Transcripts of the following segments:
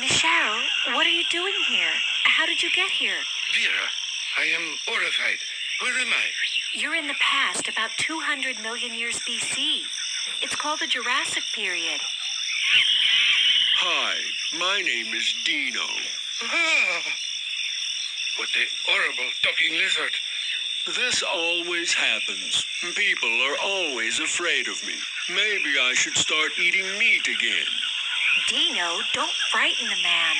Michelle, what are you doing here? How did you get here? Vera, I am horrified. Where am I? You're in the past, about 200 million years BC. It's called the Jurassic period. Hi, my name is Dino. Ah! What a horrible talking lizard. This always happens. People are always afraid of me. Maybe I should start eating meat again. Dino, don't frighten the man.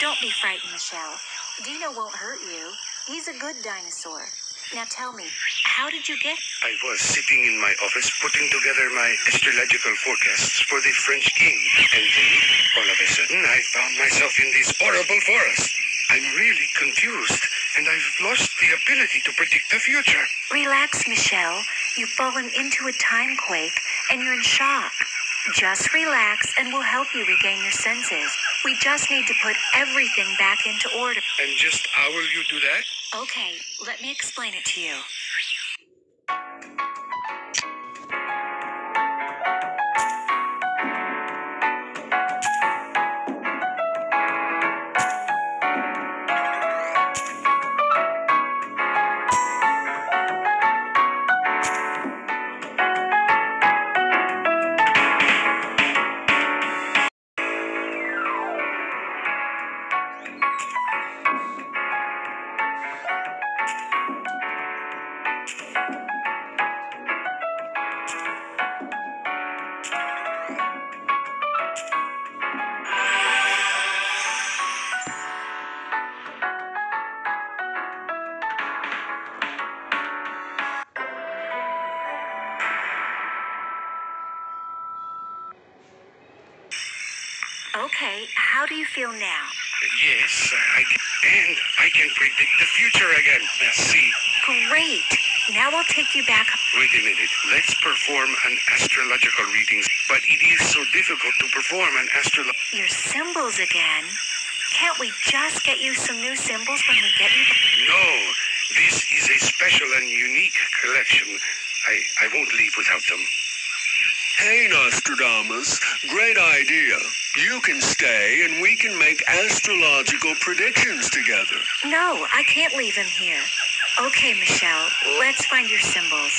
Don't be frightened, Michelle. Dino won't hurt you. He's a good dinosaur. Now tell me, how did you get? I was sitting in my office putting together my astrological forecasts for the French king. And then, all of a sudden, I found myself in this horrible forest. I'm really confused, and I've lost the ability to predict the future. Relax, Michelle. You've fallen into a time quake and you're in shock. Just relax and we'll help you regain your senses. We just need to put everything back into order. And just how will you do that? Okay, let me explain it to you. How do you feel now? Yes, I can, and I can predict the future again. Let's see. Great. Now I'll take you back. Wait a minute. Let's perform an astrological reading. But it is so difficult to perform an astrolo. Your symbols again. Can't we just get you some new symbols when we get you? No, this is a special and unique collection. I, I won't leave without them. Hey, Nostradamus, great idea. You can stay and we can make astrological predictions together. No, I can't leave him here. Okay, Michelle, let's find your symbols.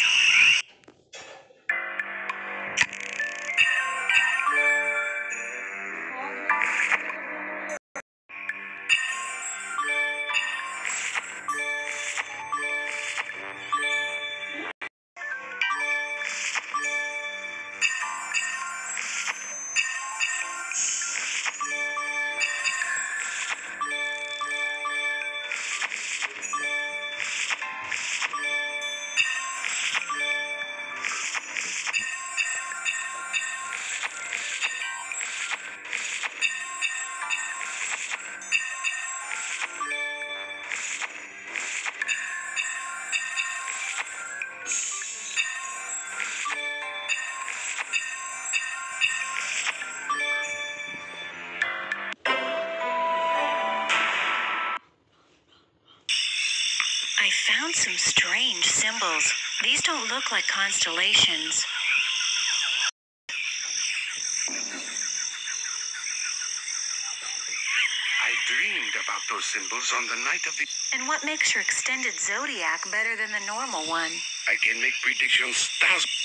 Some strange symbols. These don't look like constellations. I dreamed about those symbols on the night of the. And what makes your extended zodiac better than the normal one? I can make predictions thousands.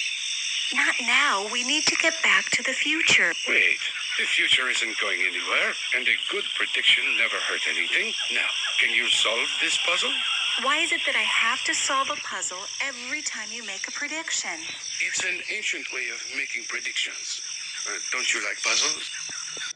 Not now. We need to get back to the future. Wait, the future isn't going anywhere, and a good prediction never hurt anything. Now, can you solve this puzzle? Why is it that I have to solve a puzzle every time you make a prediction? It's an ancient way of making predictions. Uh, don't you like puzzles?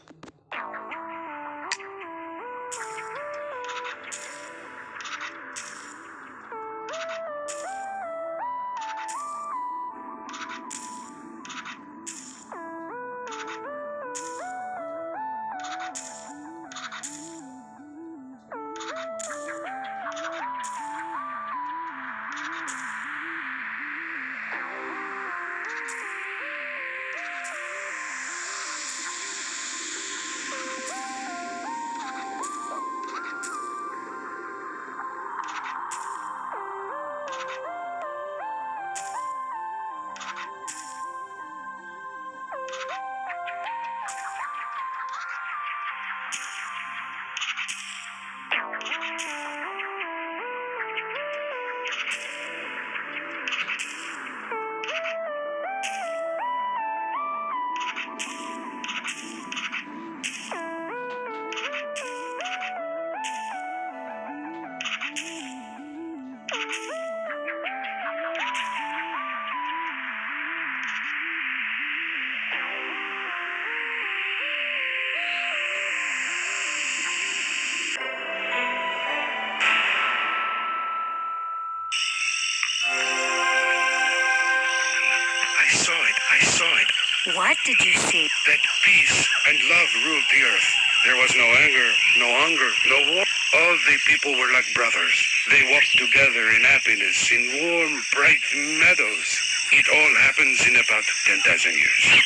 Did you see? that peace and love ruled the earth. There was no anger, no hunger, no war. All the people were like brothers. They walked together in happiness in warm, bright meadows. It all happens in about 10,000 years.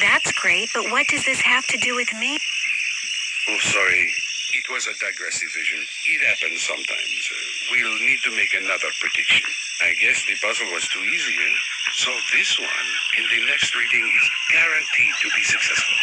That's great, but what does this have to do with me? Oh, sorry. It was a digressive vision. It happens sometimes. Uh, we'll need to make another prediction. I guess the puzzle was too easy, eh? So this one, in the next reading, is guaranteed to be successful.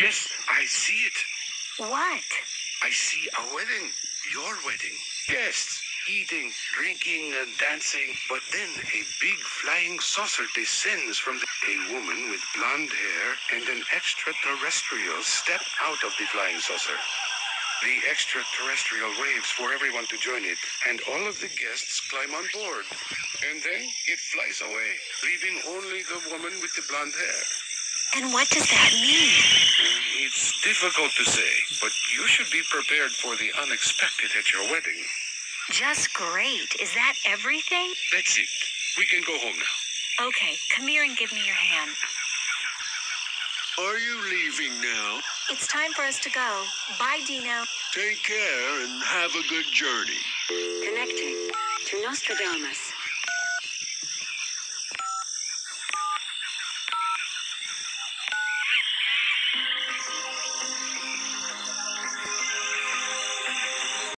Yes. I see it. What? I see a wedding. Your wedding. Guests eating, drinking, and dancing. But then a big flying saucer descends from the. A woman with blonde hair and an extraterrestrial step out of the flying saucer. The extraterrestrial waves for everyone to join it, and all of the guests climb on board. And then it flies away, leaving only the woman with the blonde hair. And what does that mean? It's difficult to say, but you should be prepared for the unexpected at your wedding. Just great. Is that everything? That's it. We can go home now. Okay, come here and give me your hand. Are you leaving now? It's time for us to go. Bye, Dino. Take care and have a good journey. Connecting to Nostradamus.